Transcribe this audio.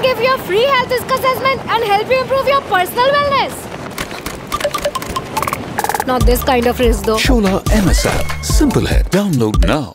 can give you a free health risk assessment and help you improve your personal wellness. Not this kind of risk though. Chola MS. Simple Hai. Download now.